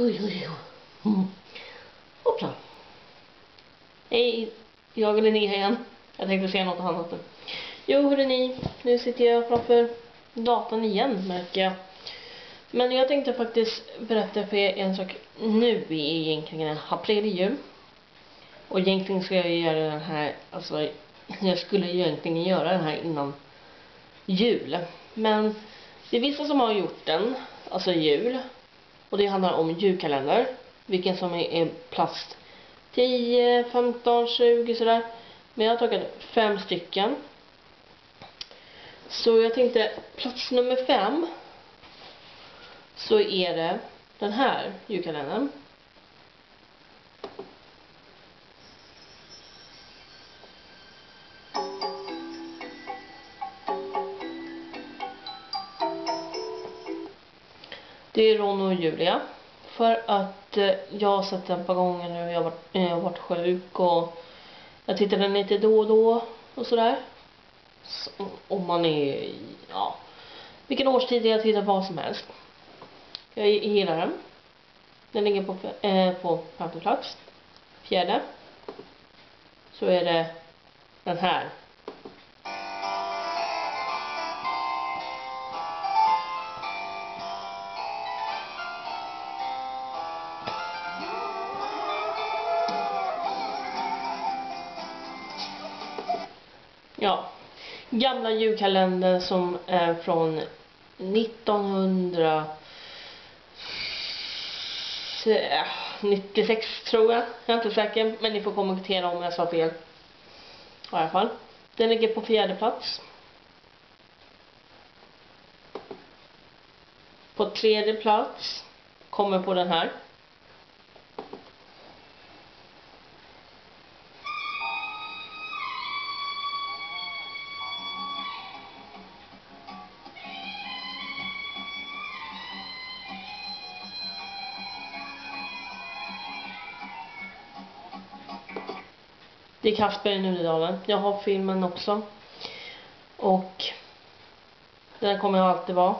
Oj, oj, oj. Mm. Hoppla. Hej, jag är Linnea igen. Jag tänkte säga något annat nu. Jo, ni, nu sitter jag framför datorn igen, märker jag. Men jag tänkte faktiskt berätta för er en sak nu är egentligen april jul. Och egentligen ska jag göra den här, alltså jag skulle egentligen göra den här innan jul. Men det är vissa som har gjort den, alltså jul. Och det handlar om julkalender. Vilken som är plats 10, 15, 20 sådär. Men jag har tagit fem stycken. Så jag tänkte plats nummer fem så är det den här julkalendern. Det är Ron och Julia. För att eh, jag har sett den ett par gånger nu. Jag har varit, eh, jag har varit sjuk och jag tittar den lite då och då och sådär. Så, om man är, ja, vilken årstid jag tittar vad som helst. Jag gillar den. Den ligger på, eh, på femte plats. Fjärde. Så är det den här. Ja, gamla julkalendern som är från 1996 tror jag. Jag är inte säker, men ni får kommentera om jag sa fel. I alla fall. Den ligger på fjärde plats. På tredje plats kommer på den här. Det är Kasper i Nudedalen. Jag har filmen också. Och den kommer jag alltid vara.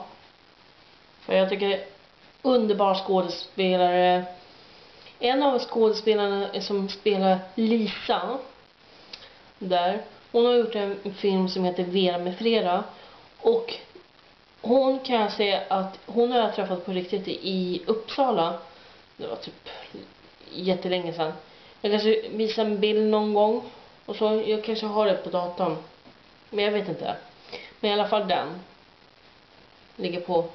För jag tycker underbar skådespelare. En av skådespelarna som spelar Lisa där. Hon har gjort en film som heter Vera med flera. Och hon kan jag säga att hon har jag träffat på riktigt i Uppsala. Det var typ jättelänge sedan. Jag kanske visar en bild någon gång. Och så, jag kanske har det på datorn. Men jag vet inte. Men i alla fall den. Ligger på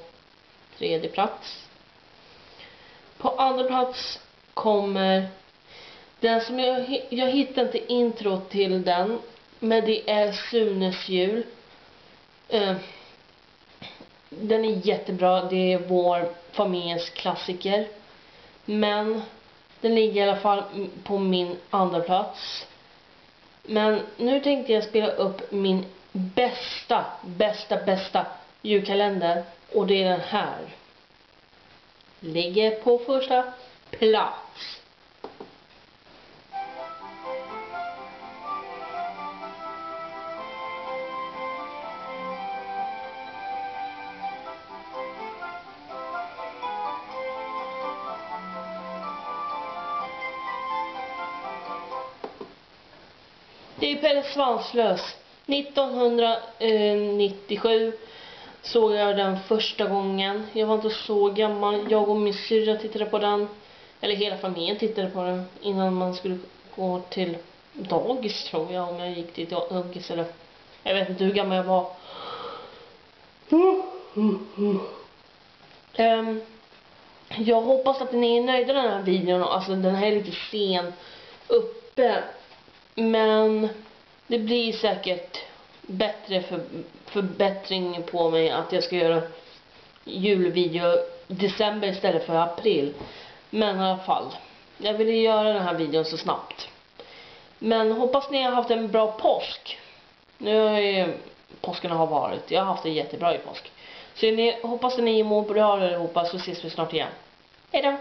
tredje plats. På andra plats kommer den som jag, jag hittar inte intro till den. Men det är Sunes jul. Uh, den är jättebra. Det är vår familjens klassiker. Men den ligger i alla fall på min andra plats. Men nu tänkte jag spela upp min bästa, bästa, bästa julkalender. Och det är den här. Ligger på första plats. Det är Pelle Svanslös. 1997 såg jag den första gången. Jag var inte så gammal. Jag och min syrra tittade på den. Eller hela familjen tittade på den innan man skulle gå till dagis tror jag. Om jag gick till dagis eller... Jag vet inte hur gammal jag var. Um, jag hoppas att ni är nöjda med den här videon. Alltså den här är lite sen uppe. Men det blir säkert bättre för, förbättring på mig att jag ska göra julvideo december istället för april. Men i alla fall. Jag ville göra den här videon så snabbt. Men hoppas ni har haft en bra påsk. Nu har ju påsken har varit. Jag har haft en jättebra i påsk. Så ni, hoppas att ni mår bra allihopa så ses vi snart igen. Hejdå!